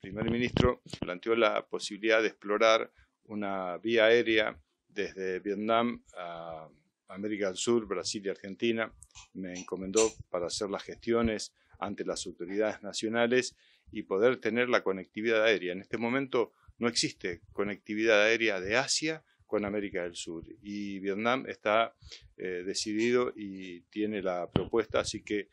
primer ministro planteó la posibilidad de explorar una vía aérea desde Vietnam a América del Sur, Brasil y Argentina. Me encomendó para hacer las gestiones ante las autoridades nacionales y poder tener la conectividad aérea. En este momento no existe conectividad aérea de Asia con América del Sur y Vietnam está eh, decidido y tiene la propuesta, así que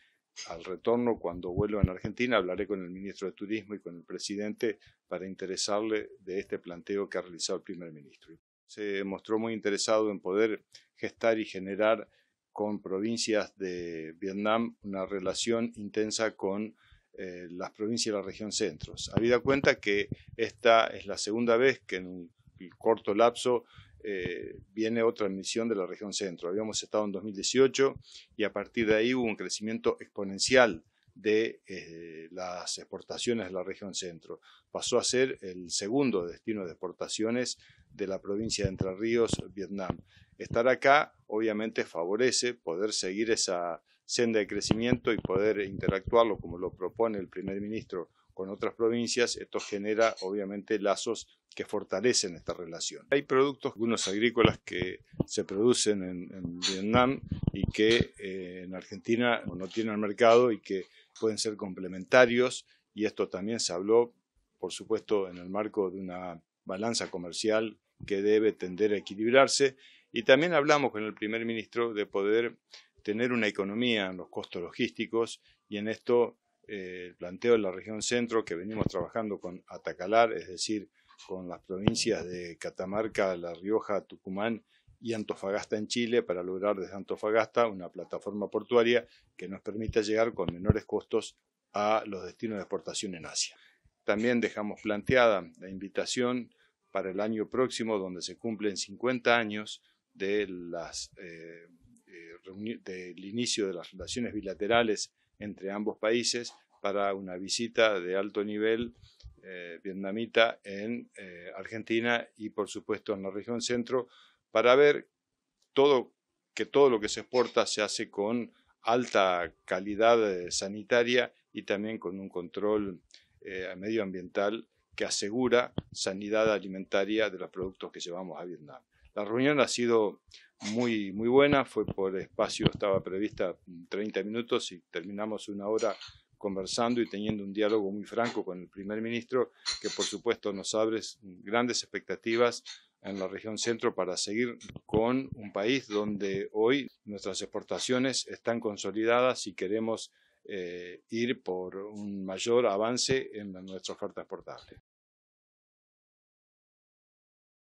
al retorno, cuando vuelva en Argentina, hablaré con el ministro de Turismo y con el presidente para interesarle de este planteo que ha realizado el primer ministro. Se mostró muy interesado en poder gestar y generar con provincias de Vietnam una relación intensa con eh, las provincias de la región centros. Habida cuenta que esta es la segunda vez que en un corto lapso eh, viene otra emisión de la región centro. Habíamos estado en 2018 y a partir de ahí hubo un crecimiento exponencial de eh, las exportaciones de la región centro. Pasó a ser el segundo destino de exportaciones de la provincia de Entre Ríos, Vietnam. Estar acá obviamente favorece poder seguir esa senda de crecimiento y poder interactuarlo como lo propone el primer ministro con otras provincias, esto genera obviamente lazos que fortalecen esta relación. Hay productos, algunos agrícolas que se producen en, Vietnam y que eh, en Argentina no tienen mercado y que pueden ser complementarios y esto también se habló, por supuesto, en el marco de una balanza comercial que debe tender a equilibrarse y también hablamos con el primer ministro de poder tener una economía en los costos logísticos y en esto eh, el planteo de la región centro que venimos trabajando con Atacalar, es decir, con las provincias de Catamarca, La Rioja, Tucumán y Antofagasta en Chile para lograr desde Antofagasta una plataforma portuaria que nos permita llegar con menores costos a los destinos de exportación en Asia. También dejamos planteada la invitación para el año próximo, donde se cumplen 50 años de las, eh, eh, del inicio de las relaciones bilaterales entre ambos países para una visita de alto nivel eh, vietnamita en eh, Argentina y por supuesto en la región centro para ver todo, que todo lo que se exporta se hace con alta calidad eh, sanitaria y también con un control medioambiental que asegura sanidad alimentaria de los productos que llevamos a Vietnam. La reunión ha sido muy, muy buena, fue por espacio, estaba prevista 30 minutos y terminamos una hora conversando y teniendo un diálogo muy franco con el primer ministro, que por supuesto nos abre grandes expectativas en la región centro para seguir con un país donde hoy nuestras exportaciones están consolidadas y queremos eh, ir por un mayor avance en nuestra oferta exportable.